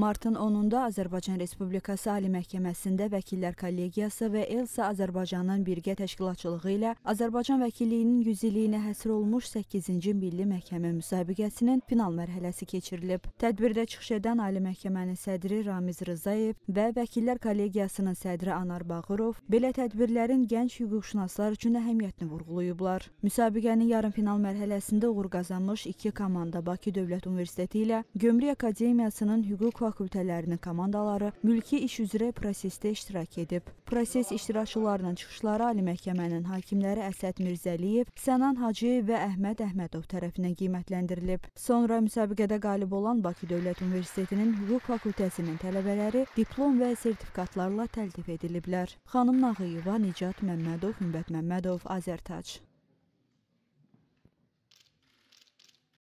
Martın 10-da Azərbaycan Respublikası Ali Məhkəməsində Vəkillər Kollegiyası və Elsa Azərbaycanın birgə təşkilatçılığı ilə Azərbaycan vəkilliyinin 100 illiyinə həsr olunmuş 8-ci Milli Məhkəmə müsabiqəsinin final mərhələsi keçirilib. Tədbirdə çıxış edən Ali Məhkəmənin sədri Ramiz Rzayev və Vəkillər Kollegiyasının sədri Anar Bağırov belə tədbirlərin gənc hüquqşünaslar üçün əhəmiyyətini vurğulayıblar. Müsabiqənin yarımfinal mərhələsində uğur qazanmış iki komanda Bakı Dövlət Universiteti ilə Gömrük Akademiyasının hüquq fakültələrinin komandaları mülki iş üzrə prosesdə iştirak edib. Proses iştirakçılarının çıxışları Ali Məhkəmənin hakimləri Əsəd Mirzəliyev, Sənan Hacıyev və Əhməd Əhmədov tərəfindən qiymətləndirilib. Sonra müsabiqədə qalib olan Bakı Dövlət Universitetinin hüquq fakültəsinin tələbələri diplom və sertifikatlarla təltif ediliblər. Xanım Nağıyeva, Nicat Məmmədov, Hümbət Məmmədov, Azərtac.